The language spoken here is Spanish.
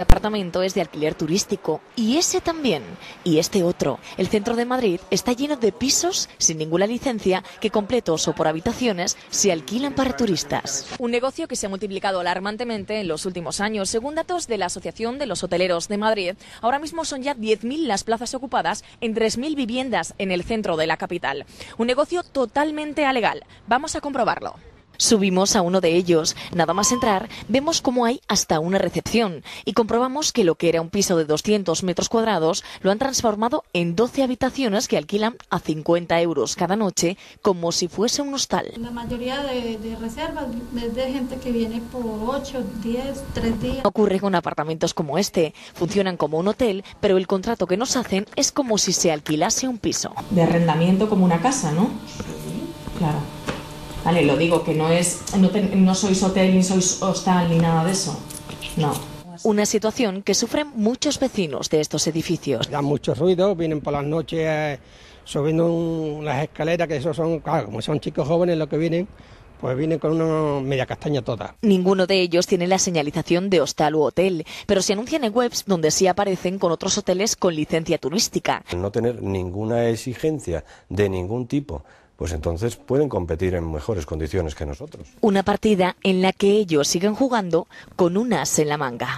Apartamento es de alquiler turístico y ese también. Y este otro. El centro de Madrid está lleno de pisos sin ninguna licencia que completos o por habitaciones se alquilan para turistas. Un negocio que se ha multiplicado alarmantemente en los últimos años. Según datos de la Asociación de los Hoteleros de Madrid, ahora mismo son ya 10.000 las plazas ocupadas en 3.000 viviendas en el centro de la capital. Un negocio totalmente alegal. Vamos a comprobarlo. Subimos a uno de ellos. Nada más entrar, vemos cómo hay hasta una recepción y comprobamos que lo que era un piso de 200 metros cuadrados lo han transformado en 12 habitaciones que alquilan a 50 euros cada noche como si fuese un hostal. La mayoría de, de reservas es de gente que viene por 8, 10, 3 días. Ocurre con apartamentos como este. Funcionan como un hotel, pero el contrato que nos hacen es como si se alquilase un piso. De arrendamiento como una casa, ¿no? Claro. Vale, lo digo, que no es, no, te- no sois hotel ni sois hostal ni nada de eso. No. Una situación que sufren muchos vecinos de estos edificios. Dan mucho ruido, vienen por las noches eh, subiendo un- las escaleras, que esos son, claro, como son chicos jóvenes los que vienen, pues vienen con una media castaña toda. Ninguno de ellos tiene la señalización de hostal u hotel, pero se anuncian en webs donde sí aparecen con otros hoteles con licencia turística. No tener ninguna exigencia de ningún tipo, pues entonces pueden competir en mejores condiciones que nosotros. Una partida en la que ellos siguen jugando con un as en la manga.